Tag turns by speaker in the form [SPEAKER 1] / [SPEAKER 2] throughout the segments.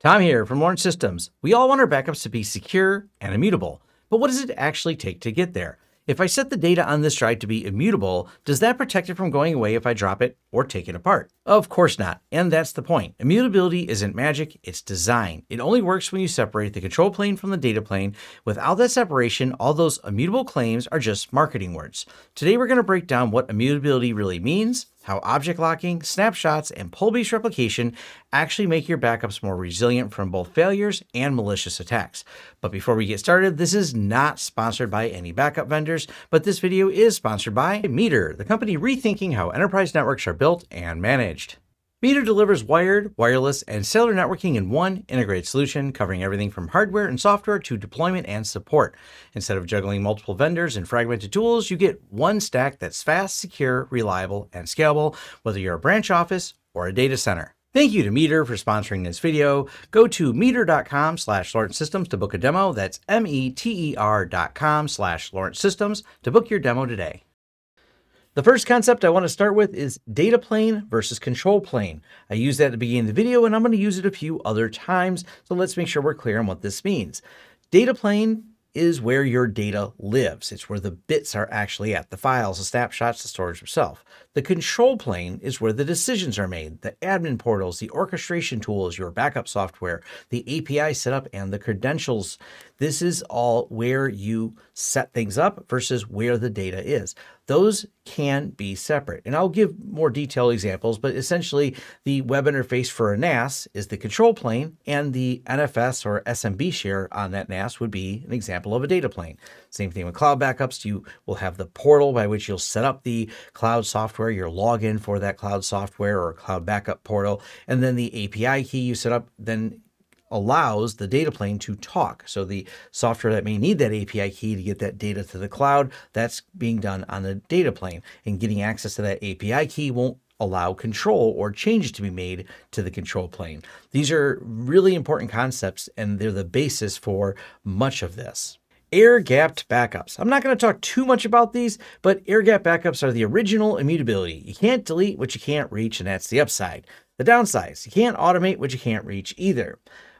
[SPEAKER 1] Tom here from Lawrence Systems. We all want our backups to be secure and immutable, but what does it actually take to get there? If I set the data on this drive to be immutable, does that protect it from going away if I drop it or take it apart? Of course not, and that's the point. Immutability isn't magic, it's design. It only works when you separate the control plane from the data plane. Without that separation, all those immutable claims are just marketing words. Today we're going to break down what immutability really means, how object locking, snapshots, and pull-based replication actually make your backups more resilient from both failures and malicious attacks. But before we get started, this is not sponsored by any backup vendors, but this video is sponsored by Meter, the company rethinking how enterprise networks are built and managed. Meter delivers wired, wireless, and cellular networking in one integrated solution, covering everything from hardware and software to deployment and support. Instead of juggling multiple vendors and fragmented tools, you get one stack that's fast, secure, reliable, and scalable, whether you're a branch office or a data center. Thank you to Meter for sponsoring this video. Go to meter.com slash Lawrence Systems to book a demo. That's M-E-T-E-R dot com slash Lawrence Systems to book your demo today. The first concept I want to start with is data plane versus control plane. I used that at the beginning of the video and I'm going to use it a few other times. So let's make sure we're clear on what this means. Data plane is where your data lives. It's where the bits are actually at, the files, the snapshots, the storage itself. The control plane is where the decisions are made, the admin portals, the orchestration tools, your backup software, the API setup, and the credentials. This is all where you set things up versus where the data is those can be separate. And I'll give more detailed examples, but essentially the web interface for a NAS is the control plane and the NFS or SMB share on that NAS would be an example of a data plane. Same thing with cloud backups. You will have the portal by which you'll set up the cloud software, your login for that cloud software or cloud backup portal, and then the API key you set up then allows the data plane to talk. So the software that may need that API key to get that data to the cloud, that's being done on the data plane. And getting access to that API key won't allow control or changes to be made to the control plane. These are really important concepts and they're the basis for much of this. Air-gapped backups. I'm not going to talk too much about these, but air-gapped backups are the original immutability. You can't delete what you can't reach, and that's the upside. The downsides, you can't automate what you can't reach either.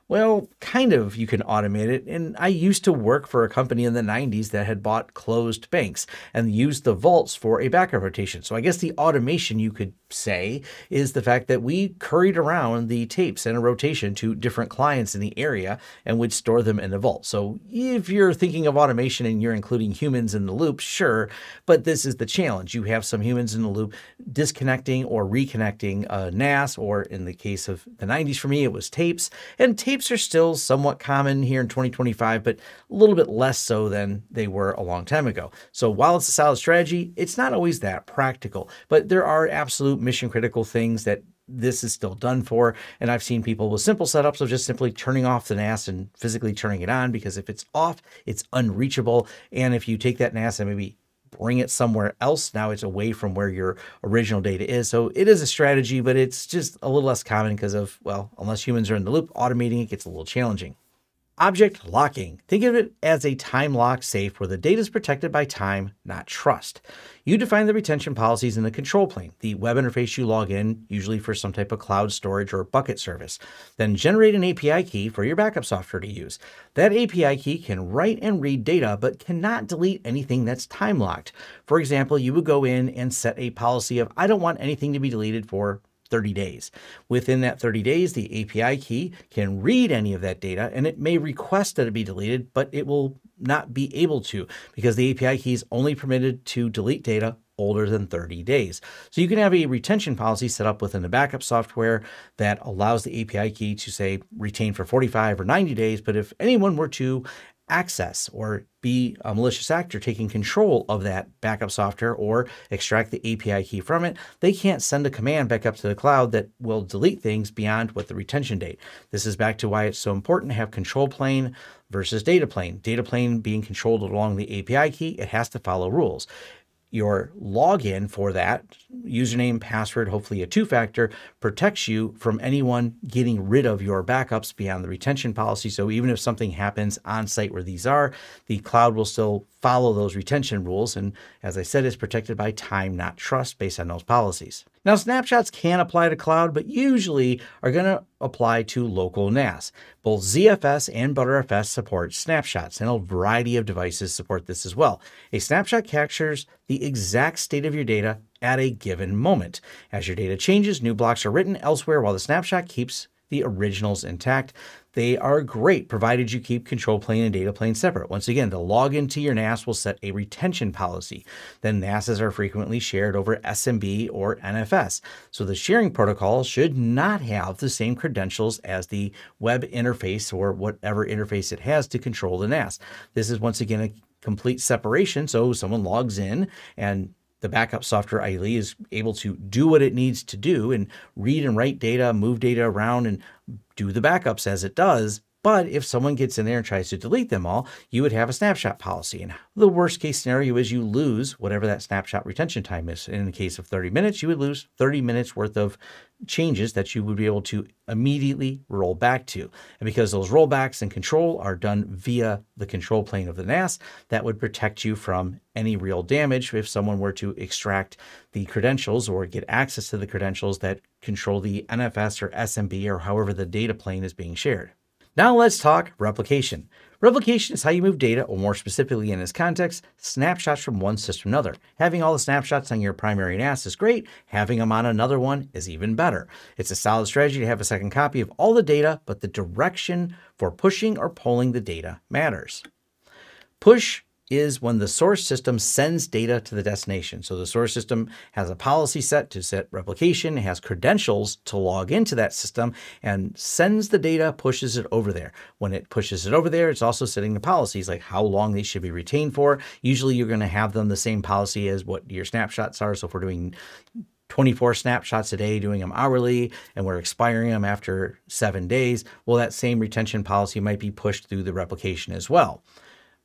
[SPEAKER 1] Well, kind of, you can automate it. And I used to work for a company in the 90s that had bought closed banks and used the vaults for a backup rotation. So I guess the automation you could say is the fact that we curried around the tapes in a rotation to different clients in the area and would store them in the vault. So if you're thinking of automation and you're including humans in the loop, sure, but this is the challenge. You have some humans in the loop disconnecting or reconnecting uh, a NAS, or in the case of the 90s for me, it was tapes. And tapes are still somewhat common here in 2025, but a little bit less so than they were a long time ago. So while it's a solid strategy, it's not always that practical, but there are absolute mission critical things that this is still done for. And I've seen people with simple setups of just simply turning off the NAS and physically turning it on because if it's off, it's unreachable. And if you take that NAS and maybe bring it somewhere else, now it's away from where your original data is. So it is a strategy, but it's just a little less common because of, well, unless humans are in the loop, automating it gets a little challenging. Object locking. Think of it as a time lock safe where the data is protected by time, not trust. You define the retention policies in the control plane, the web interface you log in, usually for some type of cloud storage or bucket service. Then generate an API key for your backup software to use. That API key can write and read data, but cannot delete anything that's time locked. For example, you would go in and set a policy of, I don't want anything to be deleted for 30 days. Within that 30 days, the API key can read any of that data and it may request that it be deleted, but it will not be able to because the API key is only permitted to delete data older than 30 days. So you can have a retention policy set up within the backup software that allows the API key to say retain for 45 or 90 days. But if anyone were to access or be a malicious actor taking control of that backup software or extract the API key from it, they can't send a command back up to the cloud that will delete things beyond what the retention date. This is back to why it's so important to have control plane versus data plane. Data plane being controlled along the API key, it has to follow rules your login for that username, password, hopefully a two factor, protects you from anyone getting rid of your backups beyond the retention policy. So even if something happens on site where these are, the cloud will still follow those retention rules. And as I said, it's protected by time, not trust based on those policies. Now, snapshots can apply to cloud, but usually are going to apply to local NAS. Both ZFS and Btrfs support snapshots, and a variety of devices support this as well. A snapshot captures the exact state of your data at a given moment. As your data changes, new blocks are written elsewhere while the snapshot keeps the originals intact. They are great provided you keep control plane and data plane separate. Once again, the login to your NAS will set a retention policy. Then NASs are frequently shared over SMB or NFS. So the sharing protocol should not have the same credentials as the web interface or whatever interface it has to control the NAS. This is once again a complete separation. So someone logs in and the backup software ideally is able to do what it needs to do and read and write data, move data around and do the backups as it does. But if someone gets in there and tries to delete them all, you would have a snapshot policy. And the worst case scenario is you lose whatever that snapshot retention time is. In the case of 30 minutes, you would lose 30 minutes worth of changes that you would be able to immediately roll back to. And because those rollbacks and control are done via the control plane of the NAS, that would protect you from any real damage if someone were to extract the credentials or get access to the credentials that control the NFS or SMB or however the data plane is being shared. Now let's talk replication. Replication is how you move data, or more specifically in this context, snapshots from one system to another. Having all the snapshots on your primary NAS is great. Having them on another one is even better. It's a solid strategy to have a second copy of all the data, but the direction for pushing or pulling the data matters. Push is when the source system sends data to the destination. So the source system has a policy set to set replication, has credentials to log into that system and sends the data, pushes it over there. When it pushes it over there, it's also setting the policies like how long they should be retained for. Usually you're going to have them the same policy as what your snapshots are. So if we're doing 24 snapshots a day, doing them hourly, and we're expiring them after seven days, well, that same retention policy might be pushed through the replication as well.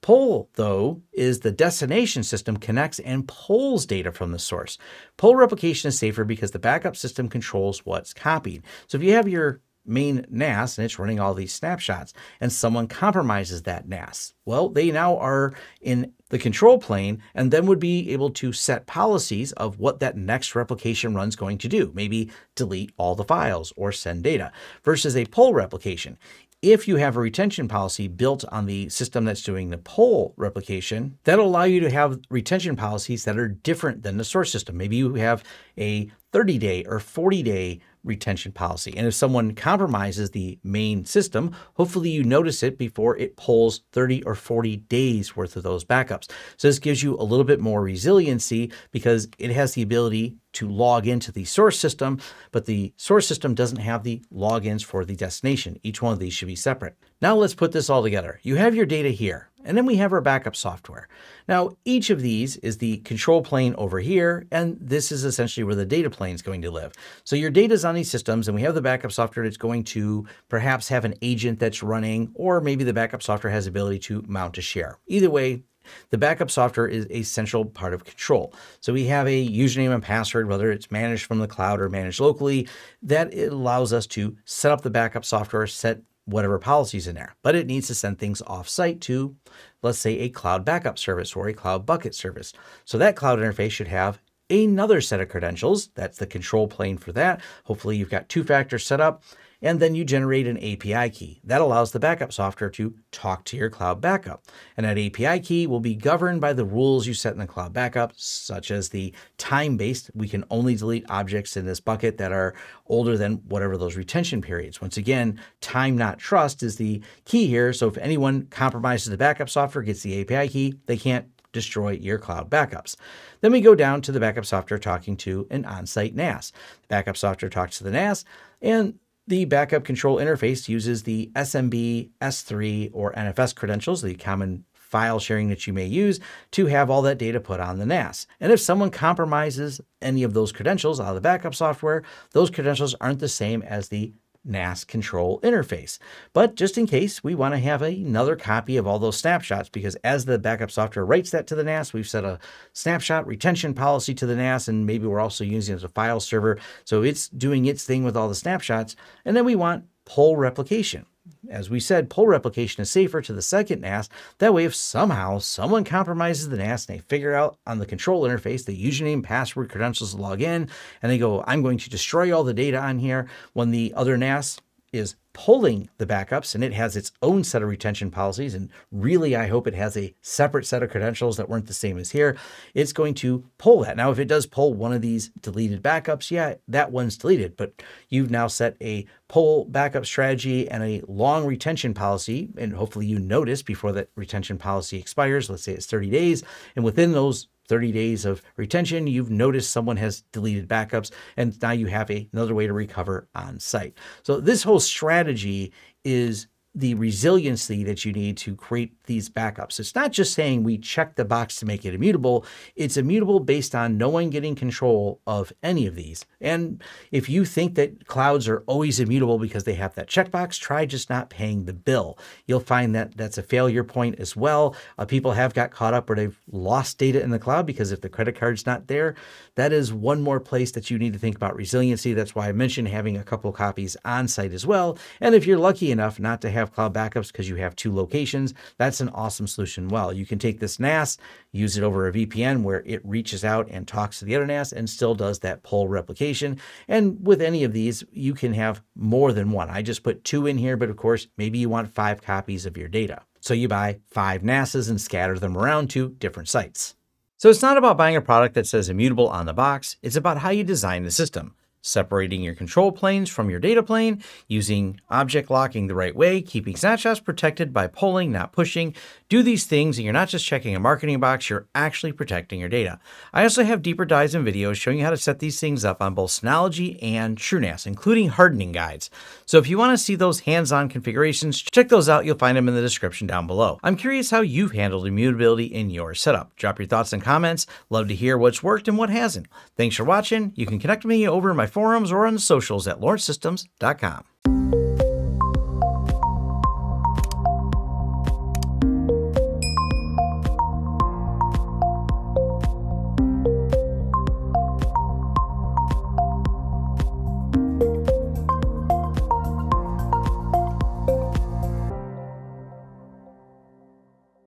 [SPEAKER 1] Pull, though, is the destination system connects and pulls data from the source. Pull replication is safer because the backup system controls what's copied. So if you have your main NAS and it's running all these snapshots and someone compromises that NAS, well, they now are in the control plane and then would be able to set policies of what that next replication run's going to do. Maybe delete all the files or send data versus a pull replication if you have a retention policy built on the system that's doing the pull replication, that'll allow you to have retention policies that are different than the source system. Maybe you have a 30 day or 40 day retention policy. And if someone compromises the main system, hopefully you notice it before it pulls 30 or 40 days worth of those backups. So this gives you a little bit more resiliency because it has the ability to log into the source system, but the source system doesn't have the logins for the destination. Each one of these should be separate. Now let's put this all together. You have your data here. And then we have our backup software. Now, each of these is the control plane over here, and this is essentially where the data plane is going to live. So your data is on these systems, and we have the backup software that's going to perhaps have an agent that's running, or maybe the backup software has the ability to mount a share. Either way, the backup software is a central part of control. So we have a username and password, whether it's managed from the cloud or managed locally, that allows us to set up the backup software, set whatever policies in there, but it needs to send things off-site to, let's say, a cloud backup service or a cloud bucket service. So that cloud interface should have another set of credentials. That's the control plane for that. Hopefully you've got two factors set up and then you generate an API key. That allows the backup software to talk to your cloud backup. And that API key will be governed by the rules you set in the cloud backup, such as the time-based, we can only delete objects in this bucket that are older than whatever those retention periods. Once again, time not trust is the key here. So if anyone compromises the backup software, gets the API key, they can't destroy your cloud backups. Then we go down to the backup software talking to an on-site NAS. The backup software talks to the NAS, and the backup control interface uses the SMB, S3, or NFS credentials, the common file sharing that you may use to have all that data put on the NAS. And if someone compromises any of those credentials out of the backup software, those credentials aren't the same as the NAS control interface. But just in case, we want to have another copy of all those snapshots because as the backup software writes that to the NAS, we've set a snapshot retention policy to the NAS, and maybe we're also using it as a file server. So it's doing its thing with all the snapshots. And then we want pull replication. As we said, pull replication is safer to the second NAS. That way, if somehow someone compromises the NAS and they figure out on the control interface the username, password, credentials to log in, and they go, I'm going to destroy all the data on here, when the other NAS is pulling the backups and it has its own set of retention policies. And really, I hope it has a separate set of credentials that weren't the same as here. It's going to pull that. Now, if it does pull one of these deleted backups, yeah, that one's deleted, but you've now set a pull backup strategy and a long retention policy. And hopefully you notice before that retention policy expires, let's say it's 30 days. And within those 30 days of retention, you've noticed someone has deleted backups, and now you have a, another way to recover on site. So this whole strategy is the resiliency that you need to create these backups. It's not just saying we check the box to make it immutable. It's immutable based on no one getting control of any of these. And if you think that clouds are always immutable because they have that checkbox, try just not paying the bill. You'll find that that's a failure point as well. Uh, people have got caught up where they've lost data in the cloud because if the credit card's not there, that is one more place that you need to think about resiliency. That's why I mentioned having a couple copies on site as well. And if you're lucky enough not to have cloud backups because you have two locations, that's an awesome solution. Well, you can take this NAS, use it over a VPN where it reaches out and talks to the other NAS and still does that pull replication. And with any of these, you can have more than one. I just put two in here, but of course, maybe you want five copies of your data. So you buy five NASs and scatter them around to different sites. So it's not about buying a product that says immutable on the box, it's about how you design the system separating your control planes from your data plane, using object locking the right way, keeping snapshots protected by pulling, not pushing. Do these things and you're not just checking a marketing box, you're actually protecting your data. I also have deeper dives and videos showing you how to set these things up on both Synology and TrueNAS, including hardening guides. So if you want to see those hands-on configurations, check those out. You'll find them in the description down below. I'm curious how you've handled immutability in your setup. Drop your thoughts and comments. Love to hear what's worked and what hasn't. Thanks for watching. You can connect with me over my forums or on socials at lawrencesystems.com.